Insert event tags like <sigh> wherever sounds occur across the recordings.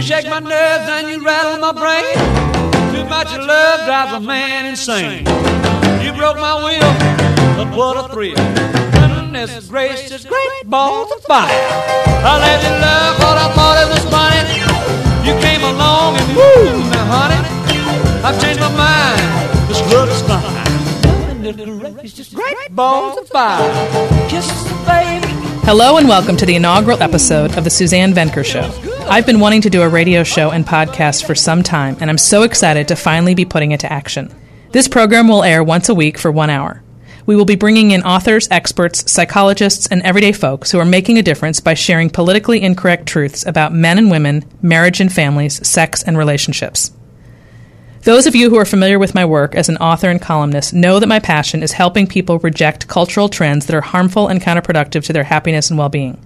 You shake my nerves and you rattle my brain. Too much love drives a man insane. You broke my will, but what a thrill. Goodness gracious, great balls of fire. I let you love what I thought it was funny. You came along and woo, now honey, I've changed my mind. This love is fine. Goodness gracious, great balls of fire. Kisses, baby. Hello and welcome to the inaugural episode of The Suzanne Venker Show. I've been wanting to do a radio show and podcast for some time, and I'm so excited to finally be putting it to action. This program will air once a week for one hour. We will be bringing in authors, experts, psychologists, and everyday folks who are making a difference by sharing politically incorrect truths about men and women, marriage and families, sex, and relationships. Those of you who are familiar with my work as an author and columnist know that my passion is helping people reject cultural trends that are harmful and counterproductive to their happiness and well being.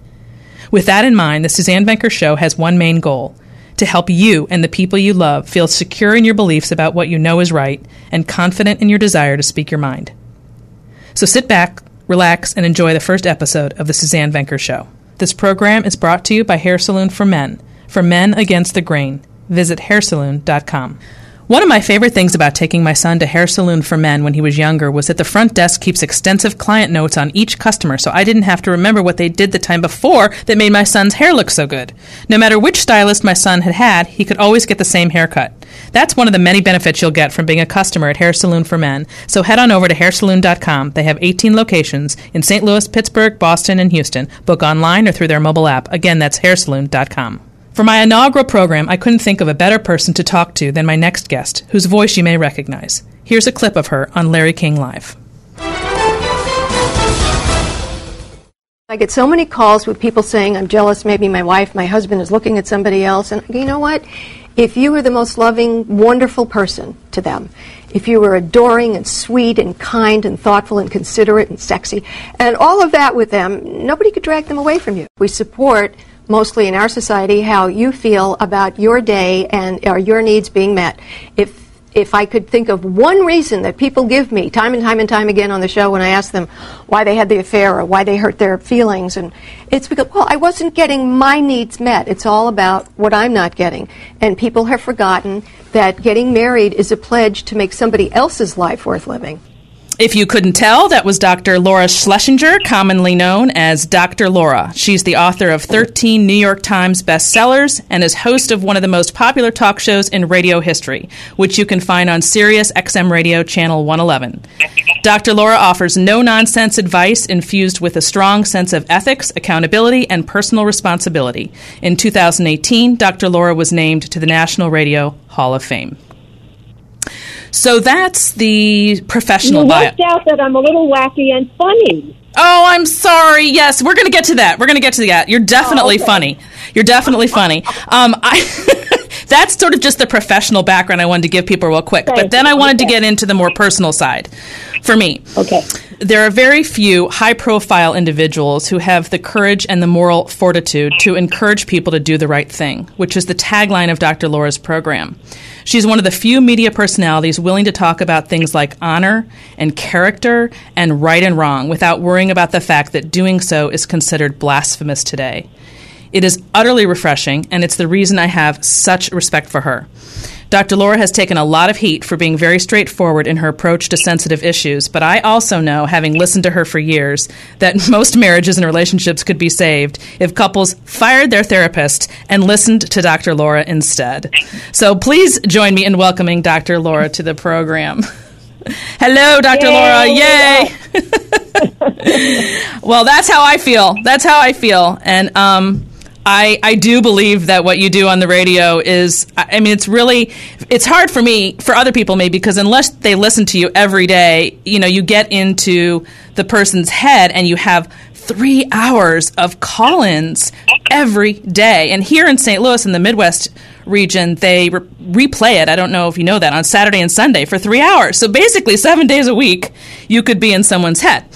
With that in mind, the Suzanne Venker Show has one main goal to help you and the people you love feel secure in your beliefs about what you know is right and confident in your desire to speak your mind. So sit back, relax, and enjoy the first episode of the Suzanne Venker Show. This program is brought to you by Hair Saloon for Men, for men against the grain. Visit hairsaloon.com. One of my favorite things about taking my son to Hair Saloon for Men when he was younger was that the front desk keeps extensive client notes on each customer, so I didn't have to remember what they did the time before that made my son's hair look so good. No matter which stylist my son had had, he could always get the same haircut. That's one of the many benefits you'll get from being a customer at Hair Saloon for Men. So head on over to hairsaloon.com. They have 18 locations in St. Louis, Pittsburgh, Boston, and Houston. Book online or through their mobile app. Again, that's hairsaloon.com. For my inaugural program, I couldn't think of a better person to talk to than my next guest, whose voice you may recognize. Here's a clip of her on Larry King Live. I get so many calls with people saying, I'm jealous, maybe my wife, my husband is looking at somebody else. And you know what? If you were the most loving, wonderful person to them, if you were adoring and sweet and kind and thoughtful and considerate and sexy, and all of that with them, nobody could drag them away from you. We support mostly in our society how you feel about your day and or your needs being met. If if I could think of one reason that people give me time and time and time again on the show when I ask them why they had the affair or why they hurt their feelings, and it's because, well, I wasn't getting my needs met. It's all about what I'm not getting. And people have forgotten that getting married is a pledge to make somebody else's life worth living. If you couldn't tell, that was Dr. Laura Schlessinger, commonly known as Dr. Laura. She's the author of 13 New York Times bestsellers and is host of one of the most popular talk shows in radio history, which you can find on Sirius XM Radio Channel 111. Dr. Laura offers no nonsense advice infused with a strong sense of ethics, accountability, and personal responsibility. In 2018, Dr. Laura was named to the National Radio Hall of Fame. So that's the professional You bio. out that I'm a little wacky and funny. Oh, I'm sorry. Yes, we're going to get to that. We're going to get to that. You're definitely Oh, okay. funny. You're definitely funny. Um, I <laughs> that's sort of just the professional background I wanted to give people real quick. But then. I wanted to get into the more personal side. For me, Okay. there are very few high profile individuals who have the courage and the moral fortitude to encourage people to do the right thing, which is the tagline of Dr. Laura's program. She's one of the few media personalities willing to talk about things like honor and character and right and wrong without worrying about the fact that doing so is considered blasphemous today. It is utterly refreshing, and it's the reason I have such respect for her. Dr. Laura has taken a lot of heat for being very straightforward in her approach to sensitive issues, but I also know, having listened to her for years, that <laughs> most marriages and relationships could be saved if couples fired their therapist and listened to Dr. Laura instead. So please join me in welcoming Dr. Laura to the program. <laughs> Hello, Dr. Laura. Yay. Yay! <laughs> well, that's how I feel. That's how I feel. And um, I, I do believe that what you do on the radio is, I mean, it's really, it's hard for me, for other people maybe, because unless they listen to you every day, you know, you get into the person's head and you have three hours of call ins every day. And here in St. Louis, in the Midwest region, they re- replay it. I don't know if you know that on Saturday and Sunday for three hours. So basically, seven days a week, you could be in someone's head.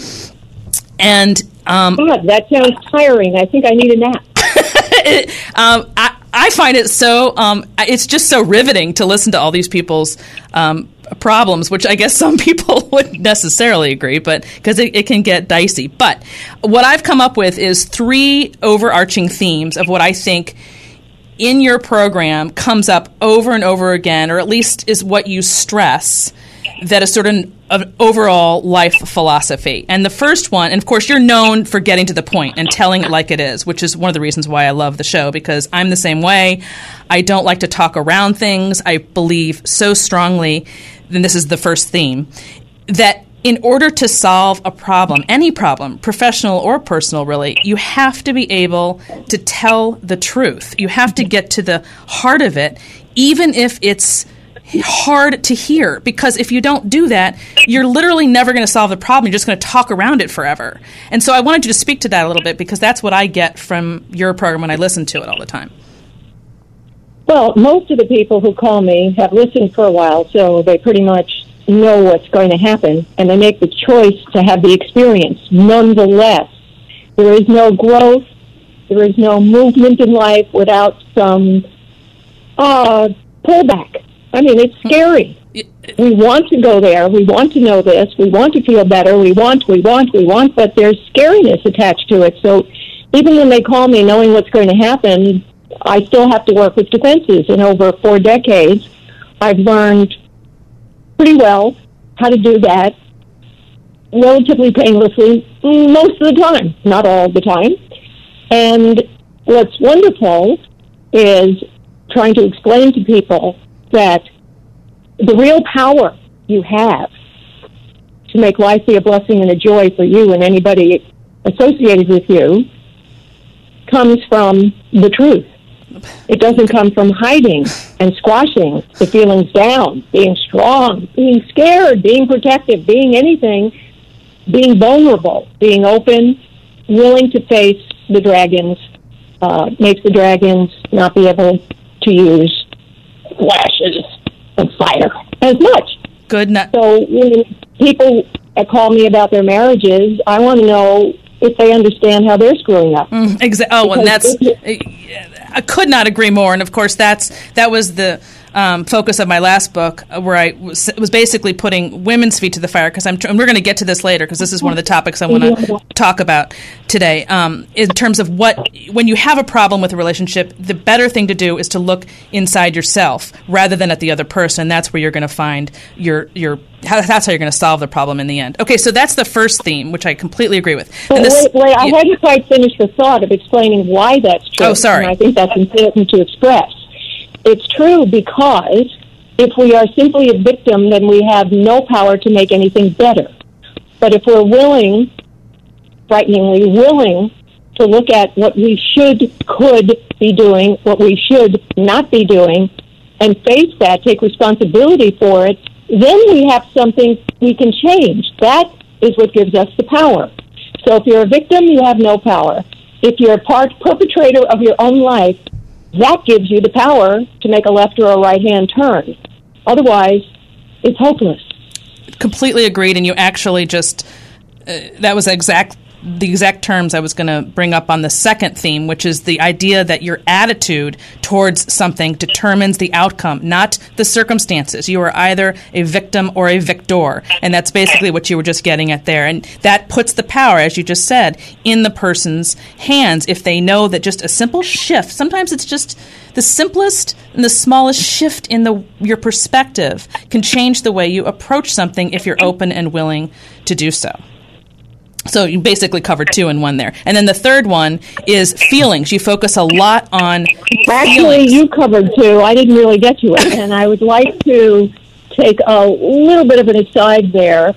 And um, God, that sounds tiring. I think I need a nap. <laughs> um, I, I find it so um, it's just so riveting to listen to all these people's um, problems, which I guess some <laughs> people wouldn't necessarily agree, but because it, it can get dicey. But what I've come up with is three overarching themes of what I think in your program comes up over and over again, or at least is what you stress that sort of an overall life philosophy. And the first one, and of course, you're known for getting to the point and telling it like it is, which is one of the reasons why I love the show because I'm the same way. I don't like to talk around things. I believe so strongly, and this is the first theme, that in order to solve a problem, any problem, professional or personal, really, you have to be able to tell the truth. You have to get to the heart of it, even if it's hard to hear because if you don't do that, you're literally never going to solve the problem. You're just going to talk around it forever. And so I wanted you to speak to that a little bit because that's what I get from your program when I listen to it all the time. Well, most of the people who call me have listened for a while, so they pretty much know what's going to happen, and they make the choice to have the experience. Nonetheless, there is no growth, there is no movement in life without some uh, pullback. I mean, it's scary. We want to go there. We want to know this. We want to feel better. We want, we want, we want, but there's scariness attached to it. So even when they call me knowing what's going to happen, I still have to work with defenses. And over four decades, I've learned pretty well how to do that relatively painlessly mm, most of the time, not all the time. And what's wonderful is trying to explain to people that the real power you have to make life be a blessing and a joy for you and anybody associated with you comes from the truth. It doesn't come from hiding and squashing the feelings down, being strong, being scared, being protective, being anything, being vulnerable, being open, willing to face the dragons, uh, makes the dragons not be able to use flashes of fire as much. Good. Not- so when people call me about their marriages, I want to know if they understand how they're screwing up. Mm, exa- oh, and that's I could not agree more. And of course, that's that was the um, focus of my last book, uh, where I was, was basically putting women's feet to the fire because I'm tr- and we're going to get to this later because this is one of the topics I want to talk about today. Um, in terms of what when you have a problem with a relationship, the better thing to do is to look inside yourself rather than at the other person. That's where you're going to find your your how, that's how you're going to solve the problem in the end. Okay, so that's the first theme, which I completely agree with. But wait, wait, I hadn't quite finished the thought of explaining why that's true. Oh, sorry. I think that's important to express. It's true because if we are simply a victim, then we have no power to make anything better. But if we're willing, frighteningly willing, to look at what we should, could be doing, what we should not be doing, and face that, take responsibility for it, then we have something we can change. That is what gives us the power. So if you're a victim, you have no power. If you're a part perpetrator of your own life, that gives you the power to make a left or a right hand turn. Otherwise, it's hopeless. Completely agreed. And you actually just, uh, that was exact the exact terms I was going to bring up on the second theme, which is the idea that your attitude towards something determines the outcome, not the circumstances. You are either a victim or a victor. And that's basically what you were just getting at there. And that puts the power, as you just said, in the person's hands if they know that just a simple shift, sometimes it's just the simplest and the smallest shift in the, your perspective can change the way you approach something if you're open and willing to do so. So you basically covered two in one there. And then the third one is feelings. You focus a lot on Actually, feelings. you covered two. I didn't really get to it. and I would like to take a little bit of an aside there.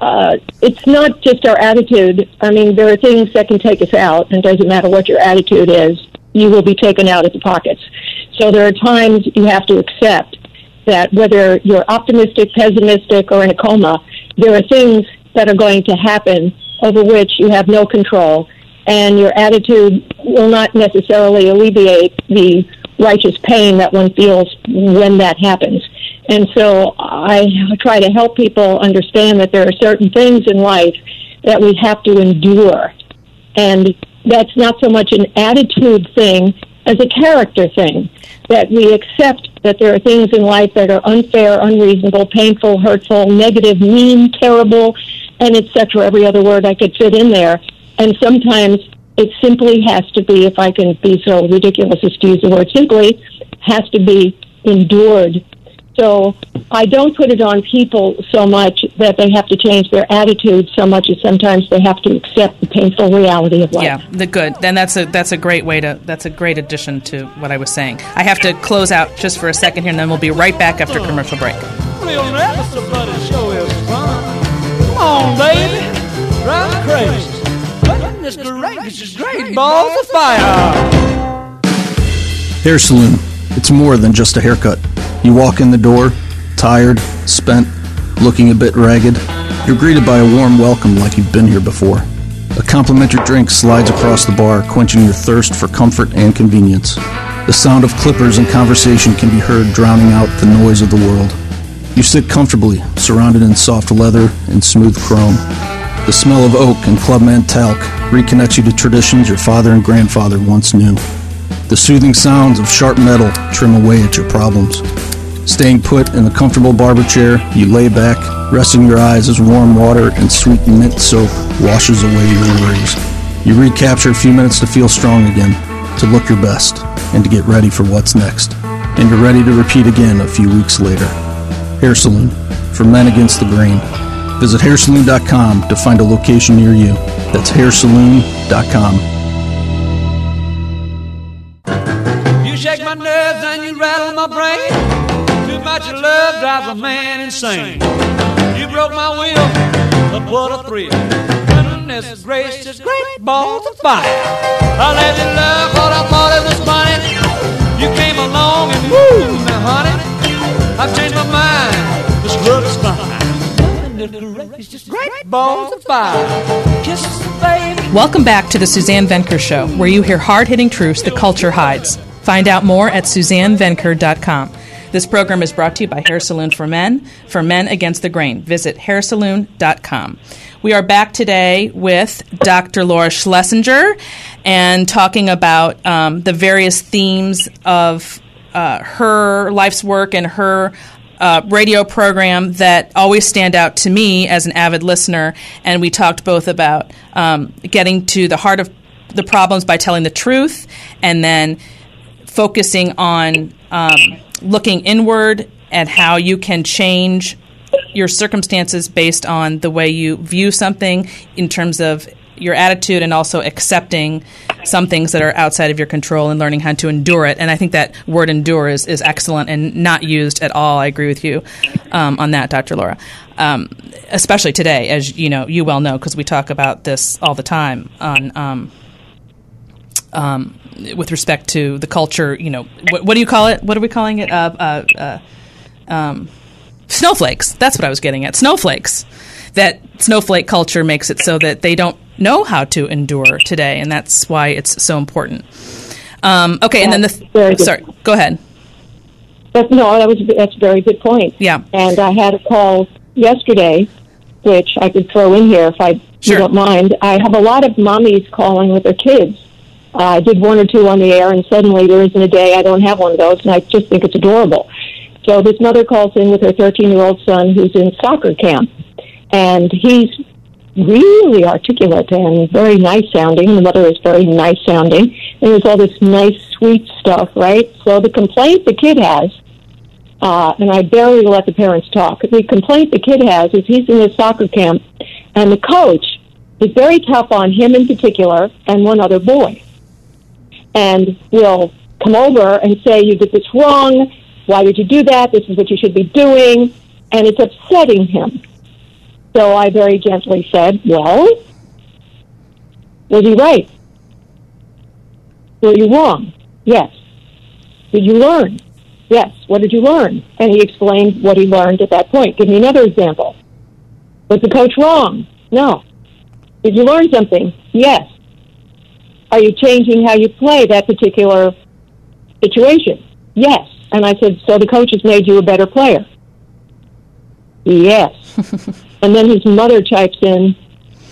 Uh, it's not just our attitude. I mean, there are things that can take us out, and it doesn't matter what your attitude is, you will be taken out at the pockets. So there are times you have to accept that whether you're optimistic, pessimistic, or in a coma, there are things that are going to happen over which you have no control, and your attitude will not necessarily alleviate the righteous pain that one feels when that happens. And so I try to help people understand that there are certain things in life that we have to endure. And that's not so much an attitude thing as a character thing. That we accept that there are things in life that are unfair, unreasonable, painful, hurtful, negative, mean, terrible, and etc. Every other word I could fit in there. And sometimes It simply has to be, if I can be so ridiculous as to use the word simply, has to be endured. So I don't put it on people so much that they have to change their attitude so much as sometimes they have to accept the painful reality of life. Yeah, the good. Then that's a that's a great way to that's a great addition to what I was saying. I have to close out just for a second here, and then we'll be right back after commercial break. On, baby. Drive me crazy. Goodness gracious, is great balls of fire. Hair Saloon. It's more than just a haircut. You walk in the door, tired, spent, looking a bit ragged. You're greeted by a warm welcome like you've been here before. A complimentary drink slides across the bar, quenching your thirst for comfort and convenience. The sound of clippers and conversation can be heard drowning out the noise of the world. You sit comfortably, surrounded in soft leather and smooth chrome. The smell of oak and Clubman talc reconnects you to traditions your father and grandfather once knew. The soothing sounds of sharp metal trim away at your problems. Staying put in the comfortable barber chair, you lay back, resting your eyes as warm water and sweet mint soap washes away your worries. You recapture a few minutes to feel strong again, to look your best, and to get ready for what's next. And you're ready to repeat again a few weeks later. Hair Saloon, for men against the grain. Visit hairsaloon.com to find a location near you. That's hairsaloon.com. You shake my nerves and you rattle my brain. Too much love drives a man insane. You broke my will, but what a thrill. Goodness gracious, great balls of fire. I let you love what I thought it was funny. You came along and woo, now honey, I've changed my mind. This love is fine. Great of fire. Welcome back to the Suzanne Venker Show, where you hear hard hitting truths the culture hides. Find out more at suzannevenker.com. This program is brought to you by Hair Saloon for Men, for Men Against the Grain. Visit hairsaloon.com. We are back today with Dr. Laura Schlessinger and talking about um, the various themes of uh, her life's work and her uh, radio program that always stand out to me as an avid listener. And we talked both about um, getting to the heart of the problems by telling the truth and then focusing on um, looking inward at how you can change your circumstances based on the way you view something in terms of your attitude and also accepting some things that are outside of your control and learning how to endure it. And I think that word endure is, is excellent and not used at all. I agree with you um, on that, Dr. Laura. Um, especially today, as you know, you well know, because we talk about this all the time on um, um, with respect to the culture. You know, what, what, do you call it? What are we calling it? Uh, uh, uh, um, snowflakes. That's what I was getting at. Snowflakes. That snowflake culture makes it so that they don't know how to endure today, and that's why it's so important. Um, okay, and then the th- sorry, go ahead. That's, no, that was that's a very good point. Yeah, and I had a call yesterday, which I could throw in here if I sure. you don't mind. I have a lot of mommies calling with their kids uh, I did one or two on the air, and suddenly there isn't a day I don't have one of those, and I just think it's adorable. So this mother calls in with her 13 year old son who's in soccer camp, and he's really articulate and very nice sounding. The mother is very nice sounding, and there's all this nice, sweet stuff, right? So the complaint the kid has, uh, and I barely let the parents talk. The complaint the kid has is he's in this soccer camp, and the coach is very tough on him in particular and one other boy and will come over and say, You did this wrong. Why did you do that? This is what you should be doing. And it's upsetting him. So I very gently said, Well, was he right? Were you wrong? Yes. Did you learn? Yes. What did you learn? And he explained what he learned at that point. Give me another example. Was the coach wrong? No. Did you learn something? Yes. Are you changing how you play that particular situation? Yes. And I said, So the coach has made you a better player? Yes. <laughs> and then his mother types in,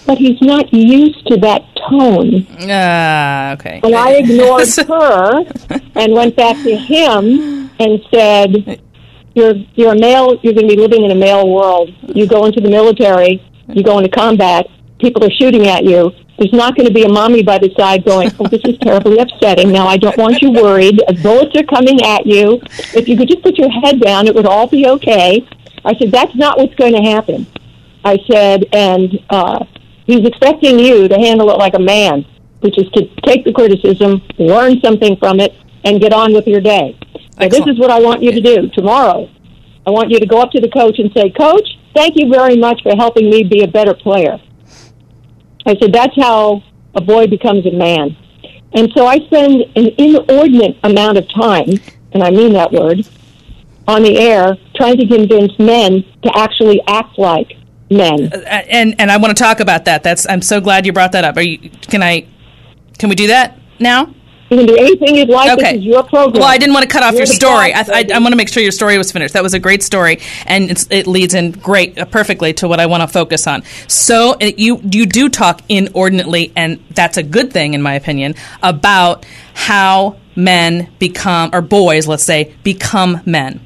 But he's not used to that tone. Ah, uh, okay. And I ignored <laughs> her and went back to him and said, you're you're a male. You're going to be living in a male world. You go into the military. You go into combat. People are shooting at you There's not going to be a mommy by the side going, oh, this is terribly upsetting. Now, I don't want you worried. Bullets are coming at you. If you could just put your head down, it would all be okay. I said, that's not what's going to happen. I said, and uh, he's expecting you to handle it like a man, which is to take the criticism, learn something from it, and get on with your day. So this is what I want you to do tomorrow. I want you to go up to the coach and say, Coach, thank you very much for helping me be a better player. I said, that's how a boy becomes a man. And so I spend an inordinate amount of time, and I mean that word, on the air trying to convince men to actually act like men. Uh, and and I want to talk about that. That's I'm so glad you brought that up. Are you can I can we do that now? You can do anything you'd like. Okay. This is your program. Well, I didn't want to cut off You're your story. Boss, I, I, I, want to make sure your story was finished. That was a great story, and it leads in great, uh, perfectly to what I want to focus on. So it, you you do talk inordinately, and that's a good thing, in my opinion, about how men become, or boys, let's say, become men.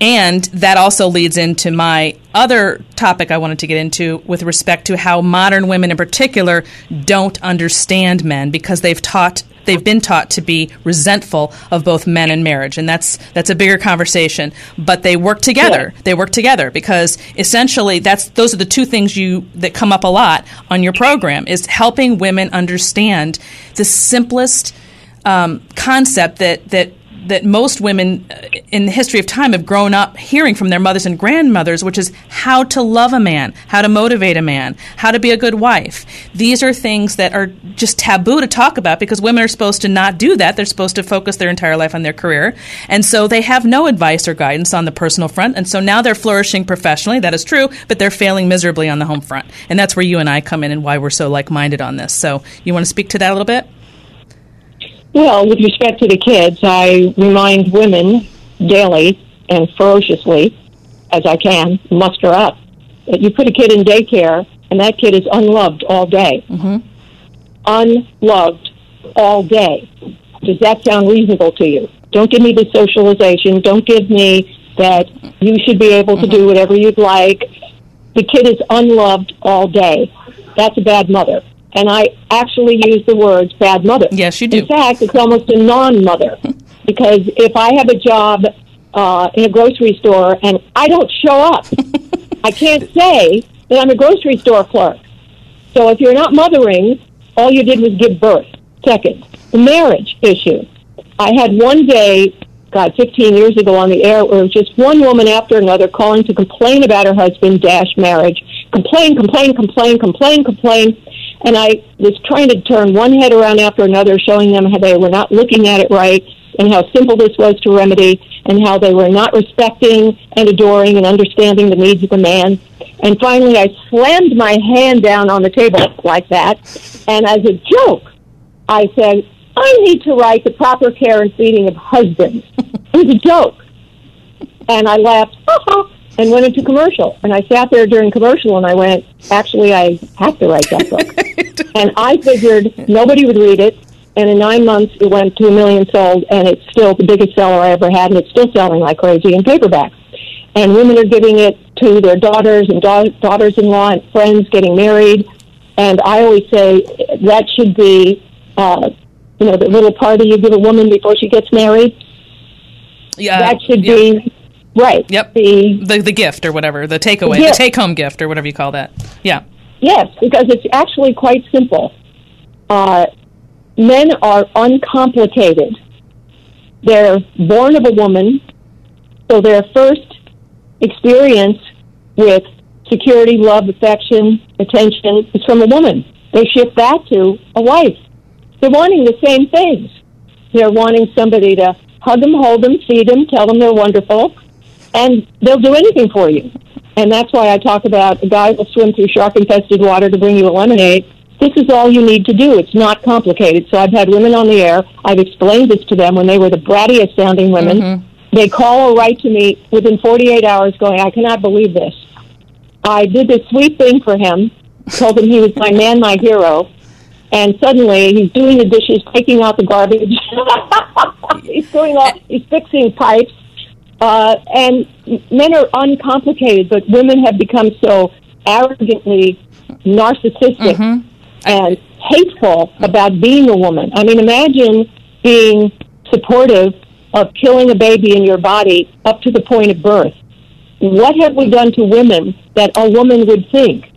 And that also leads into my other topic I wanted to get into with respect to how modern women in particular don't understand men because they've taught they've been taught to be resentful of both men and marriage. And that's that's a bigger conversation. But they work together. Yeah. they work together because essentially that's those are the two things you that come up a lot on your program is helping women understand the simplest um, concept that that that most women uh, in the history of time have grown up hearing from their mothers and grandmothers, which is how to love a man, how to motivate a man, how to be a good wife. These are things that are just taboo to talk about because women are supposed to not do that. They're supposed to focus their entire life on their career. And so they have no advice or guidance on the personal front. And so now they're flourishing professionally. That is true, but they're failing miserably on the home front. And that's where you and I come in and why we're so like minded on this. So you want to speak to that a little bit? Well, with respect to the kids, I remind women daily and ferociously, as I can, muster up, that you put a kid in daycare and that kid is unloved all day. Mm-hmm. Unloved all day. Does that sound reasonable to you? Don't give me the socialization. Don't give me that you should be able to mm-hmm. do whatever you'd like. The kid is unloved all day. That's a bad mother and I actually use the words bad mother. Yes, you do. In fact, it's almost a non-mother <laughs> because if I have a job uh, in a grocery store and I don't show up, <laughs> I can't say that I'm a grocery store clerk. So if you're not mothering, all you did was give birth. Second, the marriage issue. I had one day, God, 15 years ago on the air, where it was just one woman after another calling to complain about her husband dash marriage. Complain, complain, complain, complain, complain. And I was trying to turn one head around after another, showing them how they were not looking at it right and how simple this was to remedy and how they were not respecting and adoring and understanding the needs of the man. And finally, I slammed my hand down on the table like that. And as a joke, I said, I need to write the proper care and feeding of husbands. it was a joke. And I laughed, and went into commercial. And I sat there during commercial and I went, actually, I have to write that book. <laughs> and I figured nobody would read it. And in nine months, it went to a million sold, and it's still the biggest seller I ever had, and it's still selling like crazy in paperback. And women are giving it to their daughters and da- daughters-in-law and friends getting married. And I always say that should be, uh, you know, the little party you give a woman before she gets married. Yeah, that should yeah. be Right. Yep. The, the, the gift or whatever, the takeaway, the take home gift or whatever you call that. Yeah. Yes, because it's actually quite simple. Uh, men are uncomplicated. They're born of a woman, so their first experience with security, love, affection, attention is from a woman. They shift that to a wife. They're wanting the same things. They're wanting somebody to hug them, hold them, feed them, tell them they're wonderful, and they'll do anything for you. And that's why I talk about a guy will swim through shark infested water to bring you a lemonade. This is all you need to do. It's not complicated. So I've had women on the air. I've explained this to them when they were the brattiest sounding women. Mm-hmm. They call or write to me within 48 hours going, I cannot believe this. I did this sweet thing for him, told him he was my man, my hero, and suddenly he's doing the dishes, taking out the garbage. <laughs> he's doing all, he's fixing pipes uh, and men are uncomplicated, but women have become so arrogantly narcissistic mm-hmm. and hateful about being a woman. I mean, imagine being supportive of killing a baby in your body up to the point of birth. What have we done to women that a woman would think?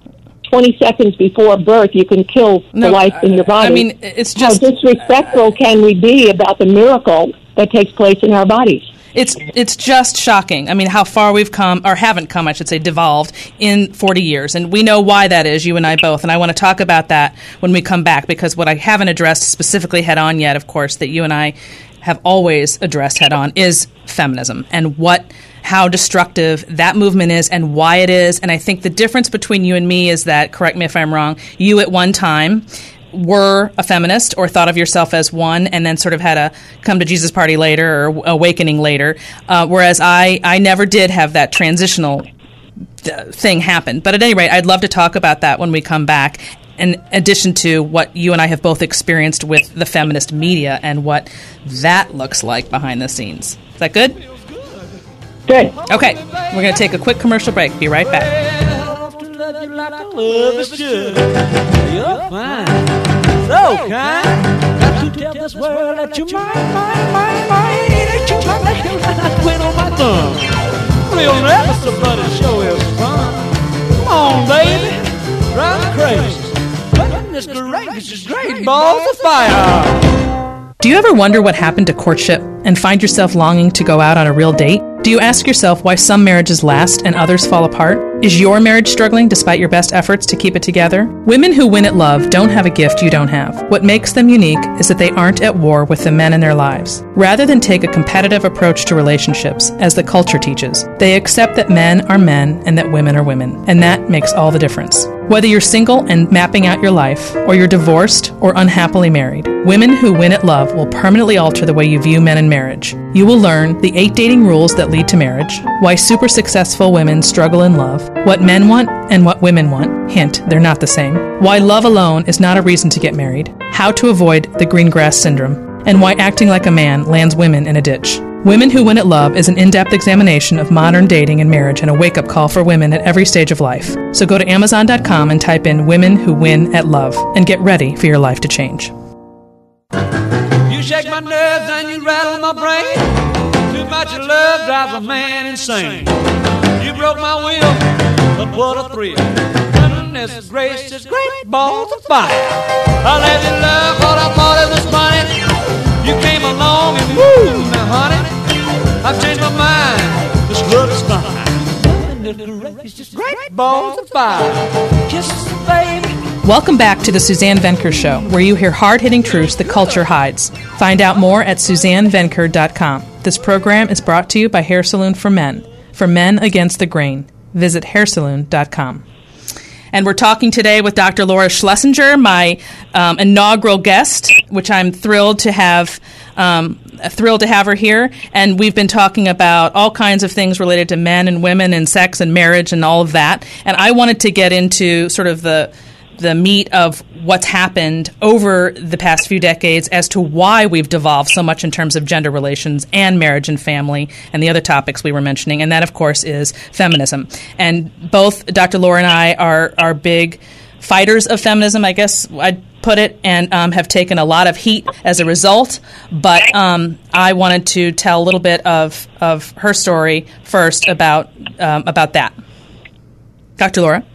20 seconds before birth, you can kill No, the life in your body. I mean, it's just How disrespectful can we be about the miracle that takes place in our bodies? It's it's just shocking. I mean, how far we've come, or haven't come, I should say, devolved in 40 years, and we know why that is. You and I both, and I want to talk about that when we come back because what I haven't addressed specifically head on yet, of course, that you and I have always addressed head on is feminism and what how destructive that movement is and why it is. And I think the difference between you and me is that, correct me if I'm wrong, you at one time were a feminist or thought of yourself as one and then sort of had a come to Jesus party later or awakening later. Uh, whereas I, I never did have that transitional th- thing happen. But at any rate, I'd love to talk about that when we come back. In addition to what you and I have both experienced with the feminist media and what that looks like behind the scenes. Is that good? Good. Okay, we're going to take a quick commercial break. Be right back. Love you like I love. You're fine, so kind. Got to tell this world that you're mine, mine, mine, mine. You're mine, gracious, great balls of fire. Do you ever wonder what happened to courtship and find yourself longing to go out on a real date? Do you ask yourself why some marriages last and others fall apart? Is your marriage struggling despite your best efforts to keep it together? Women who win at love don't have a gift you don't have. What makes them unique is that they aren't at war with the men in their lives. Rather than take a competitive approach to relationships, as the culture teaches, they accept that men are men and that women are women. And that makes all the difference. Whether you're single and mapping out your life, or you're divorced or unhappily married, women who win at love will permanently alter the way you view men marriage. You will learn the eight dating rules that lead to marriage, why super successful women struggle in love, what men want and what women want. Hint, they're not the same. Why love alone is not a reason to get married, how to avoid the green grass syndrome, and why acting like a man lands women in a ditch. Women Who Win at Love is an in depth examination of modern dating and marriage and a wake up call for women at every stage of life. So go to Amazon.com and type in Women Who Win at Love and get ready for your life to change. You shake my rattle my brain. Too much love drives a man insane. You broke my will, but what a thrill. Goodness gracious, great balls of fire. I let you love what I thought it was funny. You came along and woo, now honey. I've changed my mind. This love is fine. Goodness gracious, great balls of fire. Kisses, baby. Welcome back to the Suzanne Venker Show, where you hear hard hitting truths the culture hides. Find out more at SuzanneVenker.com. This program is brought to you by Hair Saloon for Men, for men against the grain. Visit hairsaloon.com. And we're talking today with Dr. Laura Schlessinger, my um, inaugural guest, which I'm thrilled to have. Um, thrilled to have her here. And we've been talking about all kinds of things related to men and women and sex and marriage and all of that. And I wanted to get into sort of the the meat of what's happened over the past few decades as to why we've devolved so much in terms of gender relations and marriage and family and the other topics we were mentioning. And that, of course, is feminism. And both Dr. Laura and I are, are big fighters of feminism, I guess I'd put it, and um, have taken a lot of heat as a result. But um, I wanted to tell a little bit of, of her story first about, um, about that. Dr. Laura?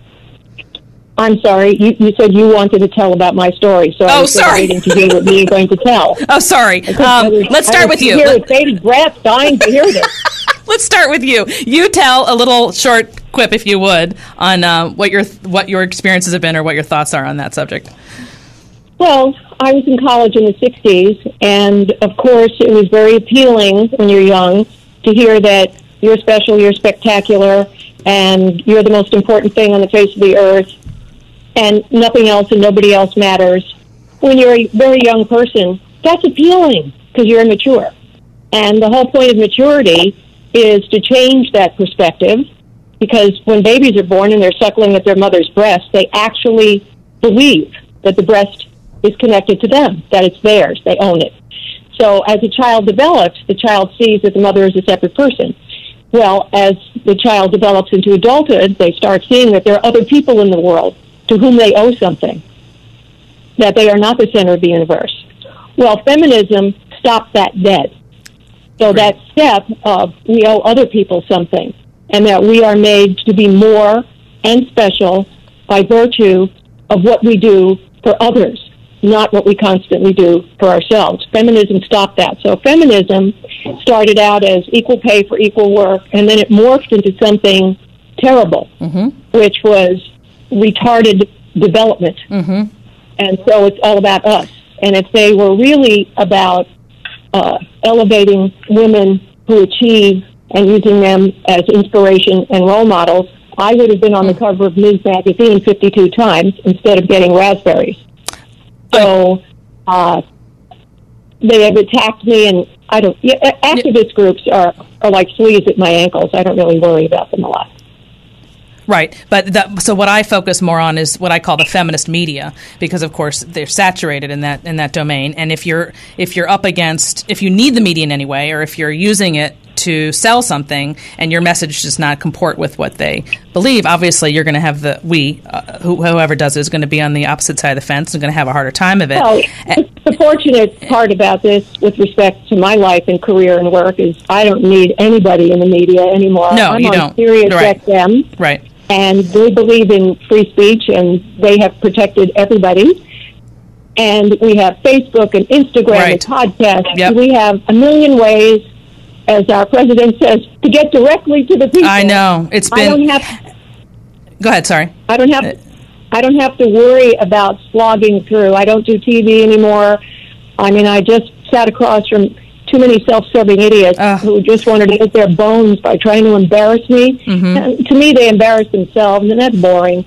I'm sorry. You, you said you wanted to tell about my story, so I Oh, was sorry. waiting to hear what you were going to tell. <laughs> Oh, sorry. Um, was- let's start with you. Here Let- with bated breath, dying to hear this. <laughs> Let's start with you. You tell a little short quip, if you would, on uh, what your what your experiences have been or what your thoughts are on that subject. Well, I was in college in the 60s, and of course, it was very appealing when you're young to hear that you're special, you're spectacular, and you're the most important thing on the face of the earth, and nothing else and nobody else matters. When you're a very young person, that's appealing because you're immature. And the whole point of maturity is to change that perspective because when babies are born and they're suckling at their mother's breast, they actually believe that the breast is connected to them, that it's theirs, they own it. So as a child develops, the child sees that the mother is a separate person. Well, as the child develops into adulthood, they start seeing that there are other people in the world to whom they owe something. that they are not the center of the universe. Well, feminism stopped that dead. So that step of we owe other people something and that we are made to be more and special by virtue of what we do for others, not what we constantly do for ourselves. Feminism stopped that. So feminism started out as equal pay for equal work, and then it morphed into something terrible, Mm-hmm. which was retarded development. Mm-hmm. And so it's all about us. And if they were really about uh, elevating women who achieve and using them as inspiration and role models, I would have been on the cover of Ms. Magazine 52 times instead of getting raspberries. So uh, they have attacked me, and I don't. Yeah, activist groups are are like fleas at my ankles. I don't really worry about them a lot. Right, but that, so what I focus more on is what I call the feminist media because, of course, they're saturated in that in that domain. And if you're if you're up against if you need the media in any way, or if you're using it to sell something and your message does not comport with what they believe, obviously you're going to have the we uh, who, whoever does it is going to be on the opposite side of the fence and going to have a harder time of it. Well, the fortunate part about this, with respect to my life and career and work, is I don't need anybody in the media anymore. No, I'm you on don't. Sirius Right. XM, right. And they believe in free speech, and they have protected everybody. And we have Facebook and Instagram Right. and podcasts. Yep. We have a million ways, as our president says, to get directly to the people. I know it's been. don't have. Go ahead. Sorry. I don't have I don't have to worry about slogging through. I don't do TV anymore. I mean, I just sat across from too many self-serving idiots Ugh. who just wanted to get their bones by trying to embarrass me. Mm-hmm. To me, they embarrass themselves, and that's boring.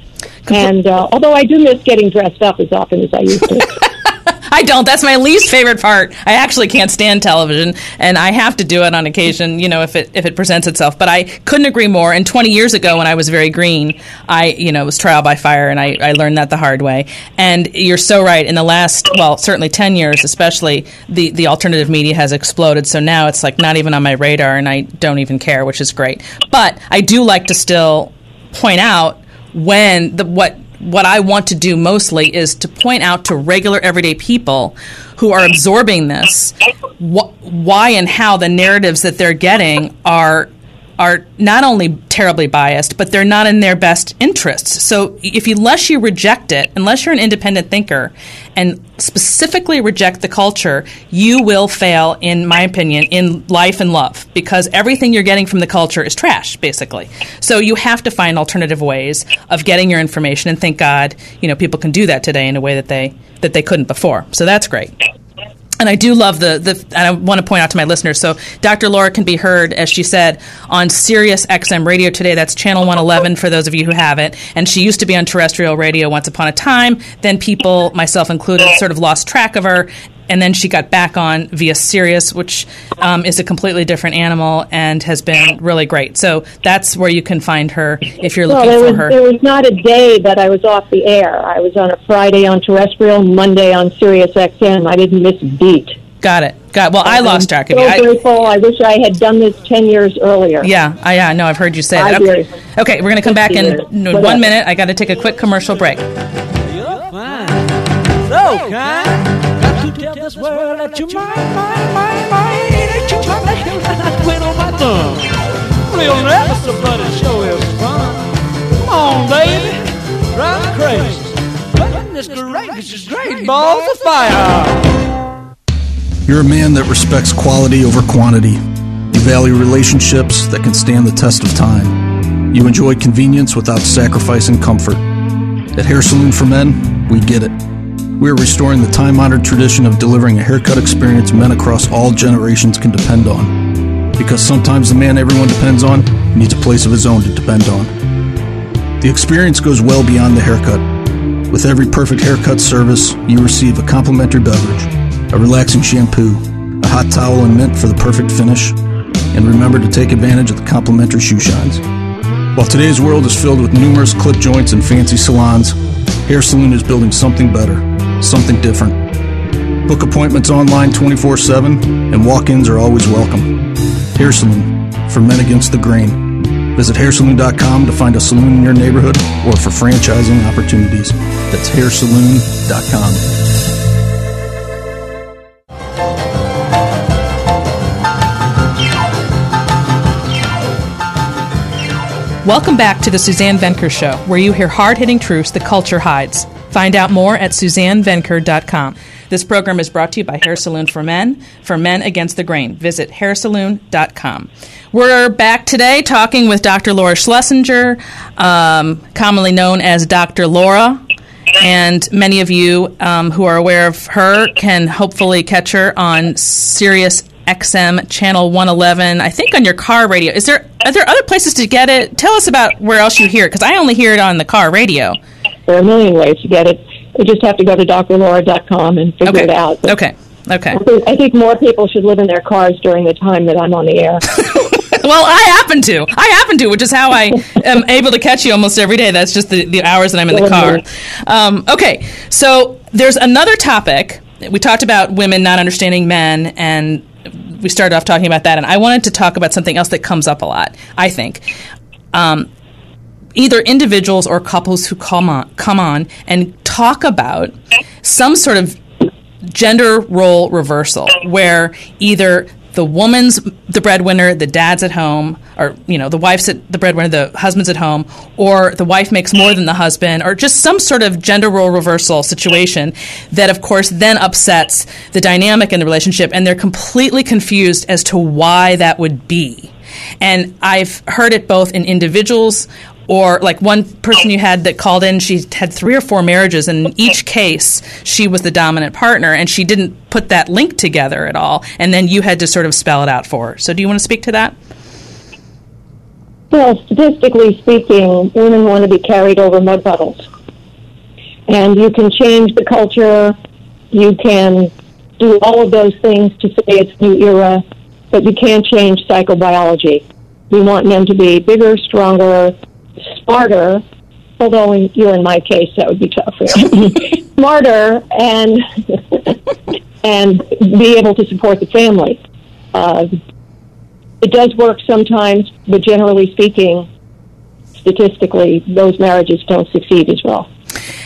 And uh, although I do miss getting dressed up as often as I used to. <laughs> <laughs> I don't. That's my least favorite part. I actually can't stand television, and I have to do it on occasion, you know, if it if it presents itself. But I couldn't agree more. And 20 years ago, when I was very green, I you know was trial by fire, and I, I learned that the hard way. And you're so right. In the last, well, certainly 10 years, especially the the alternative media has exploded. So now it's like not even on my radar, and I don't even care, which is great. But I do like to still point out when the what what I want to do mostly is to point out to regular everyday people who are absorbing this wh- why and how the narratives that they're getting are are not only terribly biased, but they're not in their best interests. So if you, unless you reject it, unless you're an independent thinker and specifically reject the culture, you will fail, in my opinion, in life and love because everything you're getting from the culture is trash, basically. So you have to find alternative ways of getting your information, and thank God, you know, people can do that today in a way that they that they couldn't before. So that's great. And I do love the, the, and I want to point out to my listeners. So, Dr. Laura can be heard, as she said, on Sirius XM radio today. That's channel 111 for those of you who have it. And she used to be on terrestrial radio once upon a time. Then people, myself included, sort of lost track of her. And then she got back on via Sirius, which um, is a completely different animal and has been really great. So, that's where you can find her if you're well, looking there for was her. there was not a day that I was off the air. I was on a Friday on terrestrial, Monday on Sirius XM. I didn't miss a beat. Got it. Got Well, I lost track of so you. I- grateful. I wish I had done this ten years earlier. Yeah, I, yeah, no, I've heard you say Five that. Okay, years. okay we're going to come back in years. n- Whatever. one minute. I got to take a quick commercial break. You're fine. So kind. Got tell this world that you're mine, mine, mine, mine. Ain't you trying to hell and I quit on my thumb? Real never somebody show is fun. Come on, baby. Drive me crazy. Goodness gracious, great balls of fire. You're a man that respects quality over quantity. You value relationships that can stand the test of time. You enjoy convenience without sacrificing comfort. At Hair Saloon for Men, we get it. We are restoring the time honored tradition of delivering a haircut experience men across all generations can depend on. Because sometimes the man everyone depends on needs a place of his own to depend on. The experience goes well beyond the haircut. With every perfect haircut service, you receive a complimentary beverage, a relaxing shampoo, a hot towel and mint for the perfect finish, and remember to take advantage of the complimentary shoe shines. While today's world is filled with numerous clip joints and fancy salons, Hair Saloon is building something better, something different. Book appointments online 24 7, and walk ins are always welcome. Hair Saloon, for men against the grain. Visit hairsaloon.com to find a saloon in your neighborhood or for franchising opportunities. That's hairsaloon.com. Welcome back to the Suzanne Venker Show, where you hear hard hitting truths the culture hides. Find out more at SuzanneVenker.com. This program is brought to you by Hair Saloon for Men, for men against the grain. Visit hairsaloon.com. We're back today talking with Dr. Laura Schlessinger, um, commonly known as Dr. Laura. And many of you um, who are aware of her can hopefully catch her on Sirius XM channel 111. I think on your car radio. Is there are there other places to get it? Tell us about where else you hear it because I only hear it on the car radio. There are a million ways to get it. You just have to go to drlaura.com and figure Okay. it out. But Okay. Okay. I think, I think more people should live in their cars during the time that I'm on the air. <laughs> Well, I happen to. I happen to, which is how I <laughs> am able to catch you almost every day. That's just the, the hours that I'm in the car. Um, okay, so there's another topic. We talked about women not understanding men, and we started off talking about that. And I wanted to talk about something else that comes up a lot, I think. Um, either individuals or couples who come on, come on and talk about some sort of gender role reversal where either the woman's the breadwinner, the dad's at home, or you know the wife's at the breadwinner, the husband's at home, or the wife makes more than the husband, or just some sort of gender role reversal situation that, of course, then upsets the dynamic in the relationship, and they're completely confused as to why that would be. And I've heard it both in individuals or like one person you had that called in she had three or four marriages. And in each case she was the dominant partner and she didn't put that link together at all. And then you had to sort of spell it out for her. So do you want to speak to that? Well, statistically speaking, women want to be carried over mud puddles. And you can change the culture, you can do all of those things to say it's new era, but you can't change psychobiology. We want men to be bigger, stronger, smarter, although in, you're in my case, that would be tough. <laughs> smarter and <laughs> and be able to support the family. Uh, it does work sometimes, but generally speaking, statistically, those marriages don't succeed as well.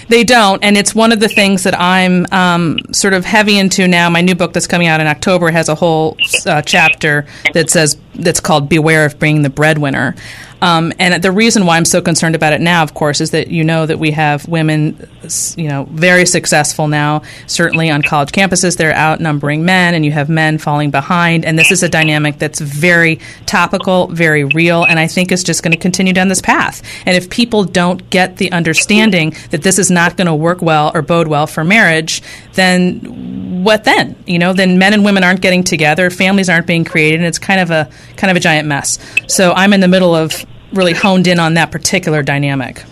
They don't, and it's one of the things that I'm um, sort of heavy into now. My new book that's coming out in October has a whole uh, chapter that says that's called "Beware of Being the Breadwinner." Um, and the reason why I'm so concerned about it now, of course, is that you know that we have women, you know, very successful now. Certainly on college campuses, they're outnumbering men, and you have men falling behind. And this is a dynamic that's very topical, very real, and I think is just going to continue down this path. And if people don't get the understanding that this is not going to work well or bode well for marriage, then what then? You know, then men and women aren't getting together, families aren't being created, and it's kind of a kind of a giant mess. So I'm in the middle of really honed in on that particular dynamic.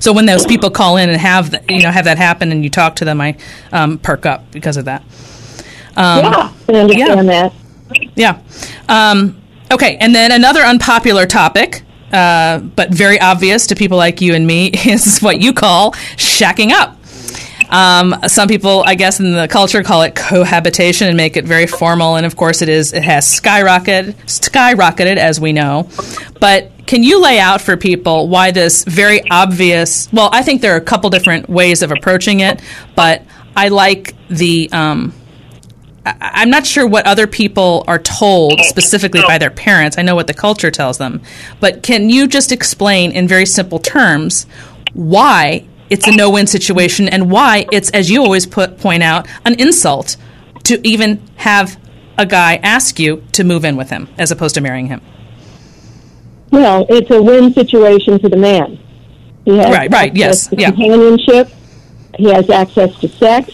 So when those people call in and have you know have that happen, and you talk to them, I um, perk up because of that. Um, yeah, I understand that. yeah. Um, okay, and then another unpopular topic, uh, but very obvious to people like you and me, <laughs> is what you call shacking up. Um, some people, I guess, in the culture call it cohabitation and make it very formal, and of course, it is. It has skyrocketed, skyrocketed, as we know. But can you lay out for people why this very obvious? Well, I think there are a couple different ways of approaching it, but I like the. Um, I- I'm not sure what other people are told specifically by their parents. I know what the culture tells them. But can you just explain in very simple terms why it's a no win situation and why it's, as you always put, point out, an insult to even have a guy ask you to move in with him as opposed to marrying him? Well, it's a win situation for the man. He has Right, right, yes, to yeah. companionship. He has access to sex.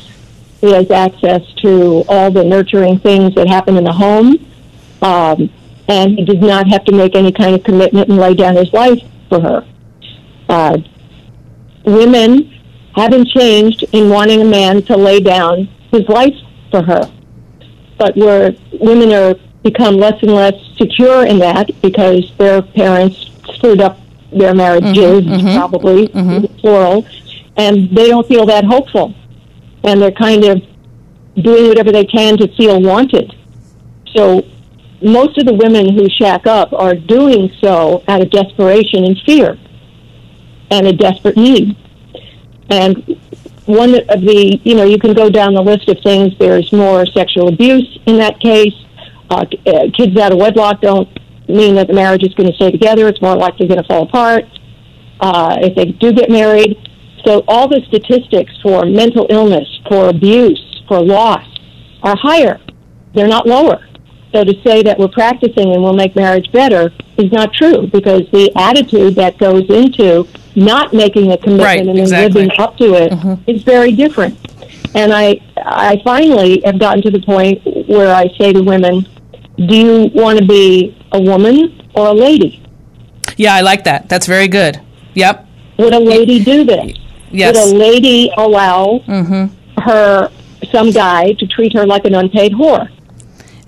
He has access to all the nurturing things that happen in the home. Um, and he does not have to make any kind of commitment and lay down his life for her. Uh, women haven't changed in wanting a man to lay down his life for her. But where women are become less and less secure in that because their parents screwed up their marriages, mm-hmm, mm-hmm, probably mm-hmm. plural, and they don't feel that hopeful, and they're kind of doing whatever they can to feel wanted. So most of the women who shack up are doing so out of desperation and fear and a desperate need. And one of the, you know, you can go down the list of things. There's more sexual abuse in that case. Uh, uh kids out of wedlock don't mean that the marriage is going to stay together. It's more likely going to fall apart uh, if they do get married. So all the statistics for mental illness, for abuse, for loss are higher. They're not lower. So to say that we're practicing and we'll make marriage better is not true because the attitude that goes into not making a commitment right, and exactly. living up to it mm-hmm. is very different. And I, I finally have gotten to the point where I say to women, do you want to be a woman or a lady? Yeah, I like that. That's very good. Yep. Would a lady do this? Yes. Would a lady allow mm-hmm. her some guy to treat her like an unpaid whore?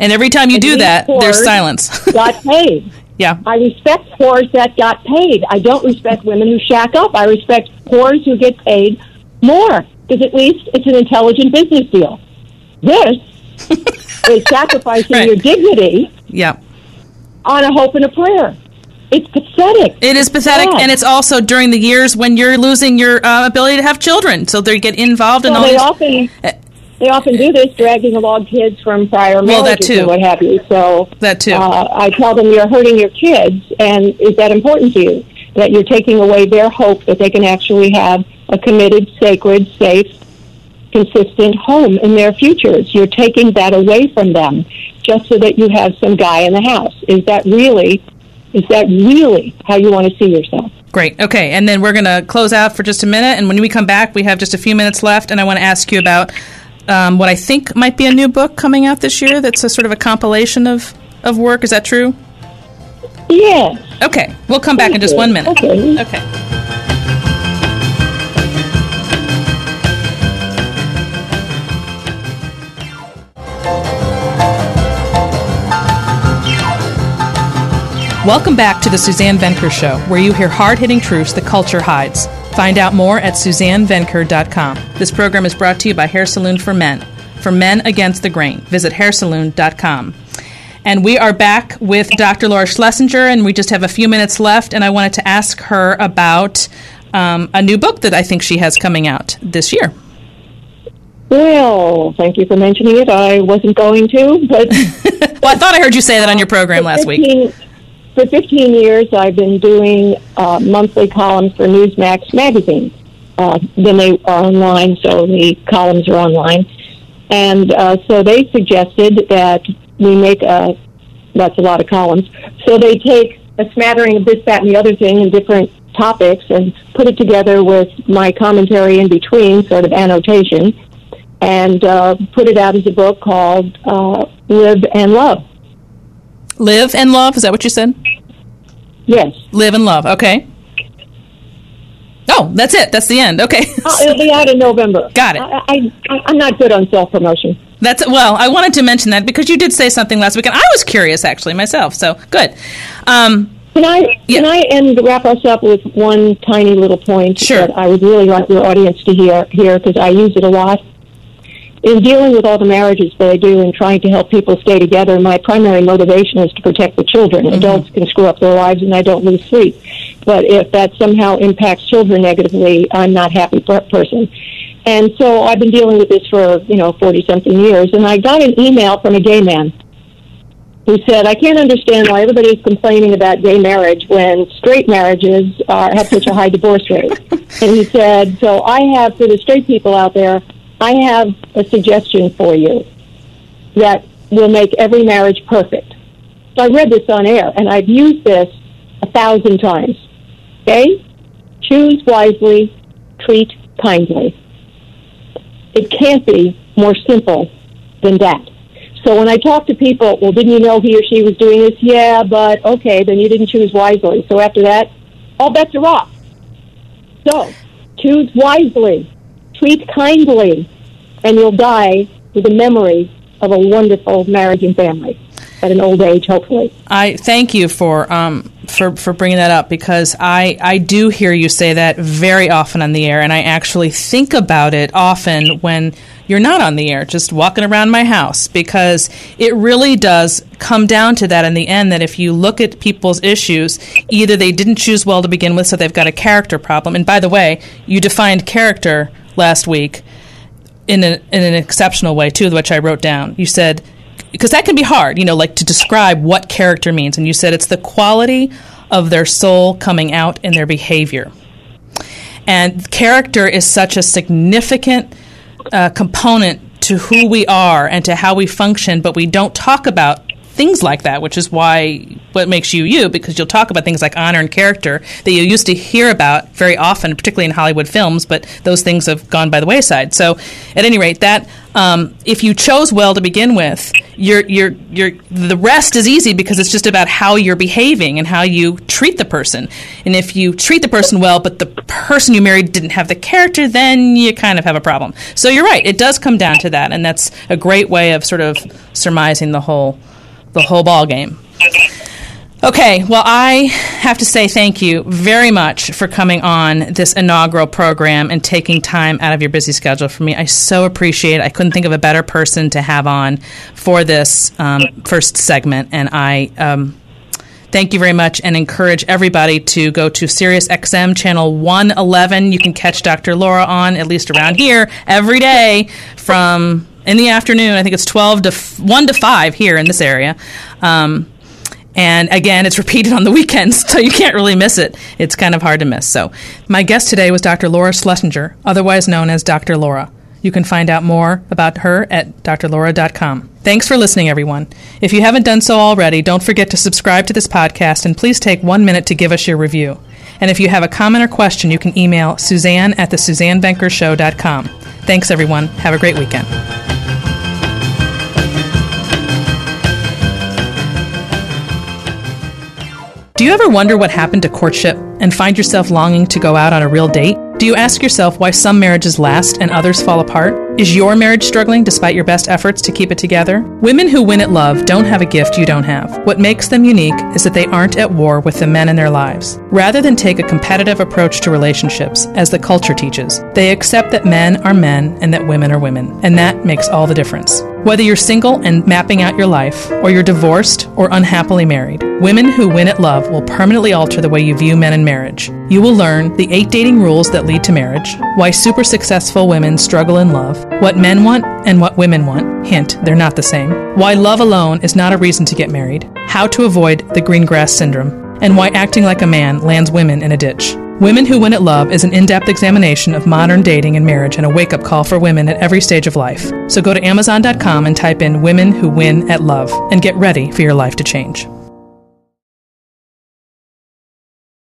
And every time you And do that, there's silence. <laughs> got paid. <laughs> yeah. I respect whores that got paid. I don't respect women who shack up. I respect whores who get paid more because at least it's an intelligent business deal. This <laughs> is sacrificing Right. your dignity Yeah. on a hope and a prayer. It's pathetic. It is pathetic, sad. and it's also during the years when you're losing your uh, ability to have children. So they get involved in all they these. often they often do this, dragging along kids from prior Well, that marriages too. and what have you. So That too. Uh, I tell them you're hurting your kids, and is that important to you? That you're taking away their hope that they can actually have a committed, sacred, safe, consistent home in their futures. You're taking that away from them just so that you have some guy in the house. Is that really? Is that really how you want to see yourself? Great. Okay, and then we're going to close out for just a minute, and when we come back, we have just a few minutes left, and I want to ask you about um, what I think might be a new book coming out this year. That's a sort of a compilation of of work. Is that true? Yes. Okay, we'll come back in just one minute. Okay. Okay. Welcome back to the Suzanne Venker Show, where you hear hard hitting truths the culture hides. Find out more at SuzanneVenker.com. This program is brought to you by Hair Saloon for Men. For men against the grain, visit hairsaloon.com. And we are back with Dr. Laura Schlessinger, and we just have a few minutes left. And I wanted to ask her about um, a new book that I think she has coming out this year. Well, thank you for mentioning it. I wasn't going to, but <laughs> Well, I thought I heard you say that on your program last week. <laughs> 15 For 15 years, I've been doing uh, monthly columns for Newsmax magazine. Uh, then they are online, so the columns are online. And uh, so they suggested that we make a, that's a lot of columns. So they take a smattering of this, that, and the other thing and different topics and put it together with my commentary in between, sort of annotation, and uh, put it out as a book called uh, Live and Love. Live and love, is that what you said? Yes. Live and love, okay. Oh, that's it. That's the end. Okay. Oh, it'll be out in November. Got it. I, I, I'm not good on self promotion. That's well. I wanted to mention that because you did say something last week, and I was curious actually myself. So good. Um, Can I Yeah. can I end wrap us up with one tiny little point Sure. that I would really like your audience to hear here because I use it a lot. In dealing with all the marriages that I do and trying to help people stay together, my primary motivation is to protect the children. Mm-hmm. Adults can screw up their lives and I don't lose sleep. But if that somehow impacts children negatively, I'm not a happy per- person. And so I've been dealing with this for, you know, 40 something years. And I got an email from a gay man who said, I can't understand why everybody's complaining about gay marriage when straight marriages are, have such a high divorce rate. <laughs> and he said, So I have, for the straight people out there, I have a suggestion for you that will make every marriage perfect. So I read this on air, and I've used this a thousand times. Okay? Choose wisely, treat kindly. It can't be more simple than that. So when I talk to people, well, didn't you know he or she was doing this? Yeah, but okay, then you didn't choose wisely. So after that, all bets are off. So choose wisely, treat kindly, and you'll die with a memory of a wonderful marriage and family at an old age, hopefully. I thank you for um, for for bringing that up because I I do hear you say that very often on the air, and I actually think about it often when you're not on the air, just walking around my house, because it really does come down to that in the end that if you look at people's issues, either they didn't choose well to begin with, so they've got a character problem. And by the way, you defined character last week in, a, in an exceptional way, too, which I wrote down. You said, because that can be hard, you know, like to describe what character means. And you said it's the quality of their soul coming out in their behavior. And character is such a significant uh, component to who we are and to how we function, but we don't talk about things like that, which is why what makes you you, because you'll talk about things like honor and character that you used to hear about very often, particularly in Hollywood films, but those things have gone by the wayside. So, at any rate, that um, if you chose well to begin with, you're, you're, you're, the rest is easy because it's just about how you're behaving and how you treat the person. And if you treat the person well, but the person you married didn't have the character, then you kind of have a problem. So you're right; it does come down to that, and that's a great way of sort of surmising the whole the whole ball game. Okay, well, I have to say thank you very much for coming on this inaugural program and taking time out of your busy schedule for me. I so appreciate it. I couldn't think of a better person to have on for this um, first segment, and I um, thank you very much and encourage everybody to go to SiriusXM channel 111. You can catch Dr. Laura on, at least around here, every day from in the afternoon. I think it's 12 to f- 1 to 5 here in this area. Um, and again, it's repeated on the <laughs> weekends, so you can't really miss it. It's kind of hard to miss. So, my guest today was Dr. Laura Schlessinger, otherwise known as Dr. Laura. You can find out more about her at drlaura.com. Thanks for listening, everyone. If you haven't done so already, don't forget to subscribe to this podcast and please take one minute to give us your review. And if you have a comment or question, you can email Suzanne at the SuzanneVenkershow.com. Thanks, everyone. Have a great weekend. Do you ever wonder what happened to courtship and find yourself longing to go out on a real date? Do you ask yourself why some marriages last and others fall apart? Is your marriage struggling despite your best efforts to keep it together? Women who win at love don't have a gift you don't have. What makes them unique is that they aren't at war with the men in their lives. Rather than take a competitive approach to relationships, as the culture teaches, they accept that men are men and that women are women. And that makes all the difference. Whether you're single and mapping out your life, or you're divorced or unhappily married, women who win at love will permanently alter the way you view men marriage. You will learn the eight dating rules that lead to marriage, why super successful women struggle in love, what men want and what women want. Hint, they're not the same. Why love alone is not a reason to get married, how to avoid the green grass syndrome, and why acting like a man lands women in a ditch. Women Who Win at Love is an in depth examination of modern dating and marriage and a wake up call for women at every stage of life. So go to Amazon.com and type in Women Who Win at Love and get ready for your life to change.